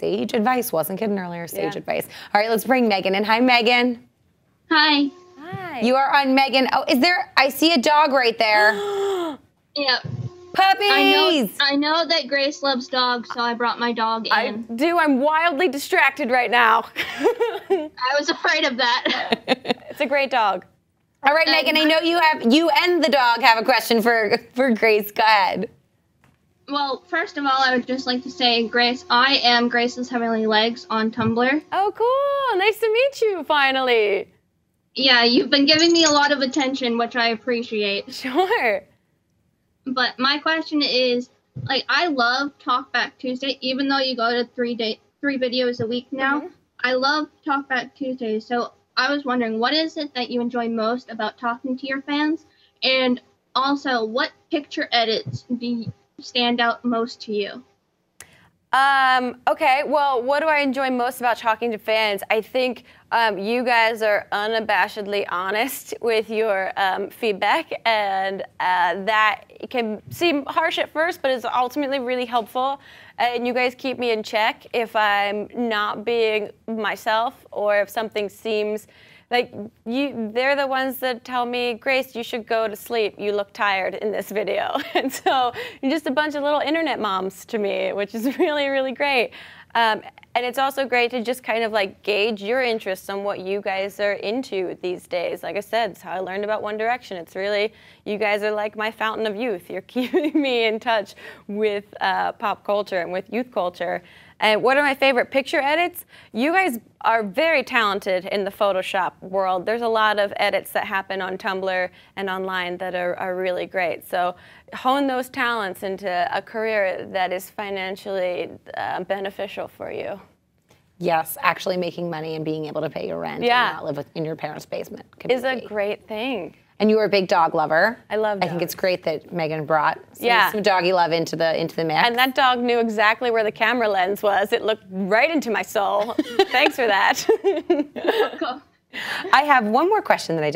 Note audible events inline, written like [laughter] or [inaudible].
Sage advice. Wasn't kidding earlier. Sage Yeah. advice. All right, let's bring Megan in. Hi, Megan. Hi. Hi. You are on Megan. Oh, is there? I see a dog right there. [gasps] Yeah. Puppies. I know I know that Grace loves dogs, so I brought my dog in. I I, do. I'm wildly distracted right now. [laughs] I was afraid of that. [laughs] it's a great dog. All right, Megan. I know you have you and the dog have a question for for Grace. Go ahead. Well, first of all, I would just like to say, Grace, I am Grace's Heavenly Legs on Tumblr. Oh, cool. Nice to meet you finally. Yeah, you've been giving me a lot of attention, which I appreciate. [laughs] Sure. But my question is, like, I love Talkback Tuesday, even though you go to three day three videos a week now. Mhm. I love Talkback Tuesday, so I was wondering, what is it that you enjoy most about talking to your fans, and also, what picture edits do you stand out most to you? Um, okay, well, what do I enjoy most about talking to fans? I think um, you guys are unabashedly honest [laughs] with your um, feedback, and uh, that can seem harsh at first, but is ultimately really helpful. And you guys keep me in check if I'm not being myself or if something seems like you they're the ones that tell me grace you should go to sleep. You look tired in this video. [laughs] And so you're just a bunch of little internet moms to me which is [laughs] really really great. Um, and it's also great to just kind of like gauge your interests on what you guys are into these days. Like i said it's how i learned about one direction. It's really you guys are like my fountain of youth. You're [laughs] keeping me in touch with uh, pop culture and with youth culture and what are my favorite picture edits? You guys are very talented in the Photoshop world. There's a lot of edits that happen on Tumblr and online that are, are really great. So hone those talents into a career that is financially uh, beneficial for you. Yes, actually making money and being able to pay your rent Yeah. and not live with, in your parents' basement Is be a great thing. And you were a big dog lover. I love I think it's great that Megan brought some, Yeah. some doggy love into the into the mix. And that dog knew exactly where the camera lens was. It looked right into my soul. [laughs] Thanks for that. [laughs] [laughs] I have one more question that I